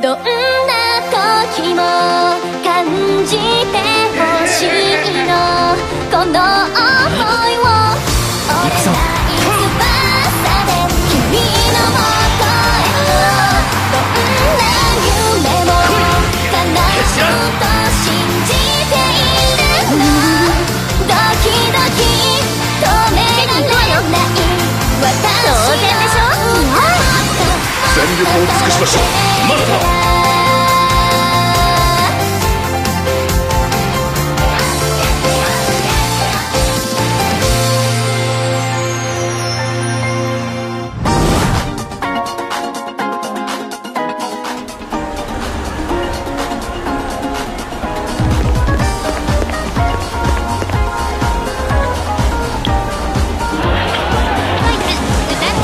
どんな時も感じて力を尽くしましょう。マスター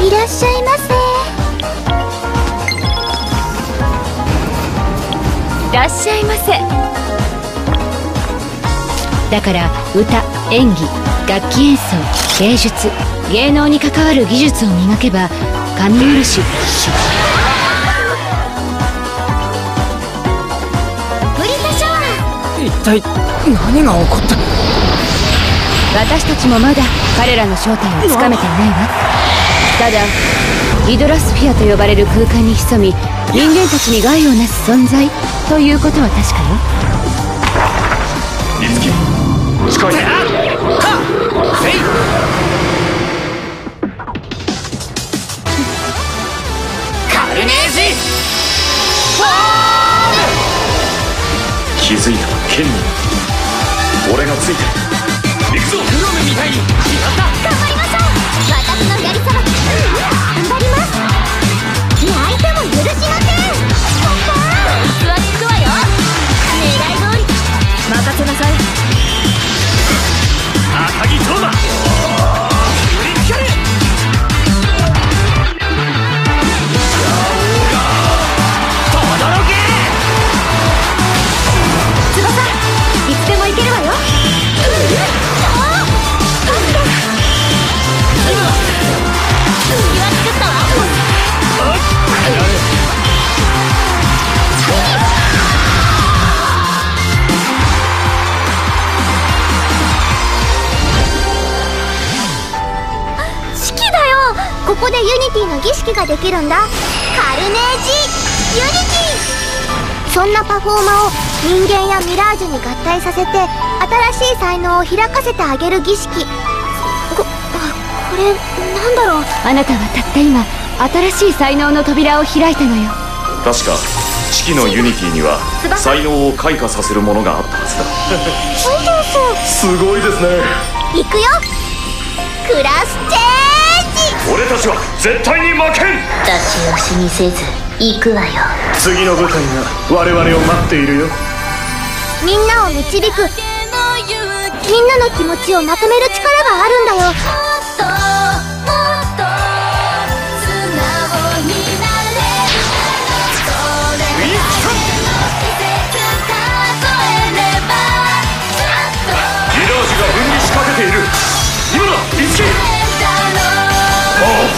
いらっしゃいませ。らっしゃいませ。だから歌演技楽器演奏芸術芸能に関わる技術を磨けば神漆一体何が起こった？私たちもまだ彼らの正体をつかめていないわ。ただヒドラスフィアと呼ばれる空間に潜み人間たちに害をなす存在。ということは確かよ。いつき近い。カルネージ。気づいたら剣に俺がついてる。行くぞ。プロムみたいに。決まったでユニティの儀式ができるんだ。カルネージ。ユニティ。そんなパフォーマーを人間やミラージュに合体させて新しい才能を開かせてあげる儀式。こあこれなんだろう。あなたはたった今新しい才能の扉を開いたのよ。確か四季のユニティには才能を開花させるものがあったはずだ。そうそう。すごいですね。行くよ。クラたちは絶対に負けん。出し惜しみせず行くわよ。次の舞台が我々を待っているよ。みんなを導く。みんなの気持ちをまとめる力があるんだよ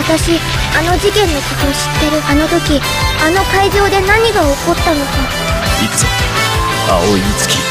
私あの事件のことを知ってるあの時あの会場で何が起こったのか。行くぞ。青い月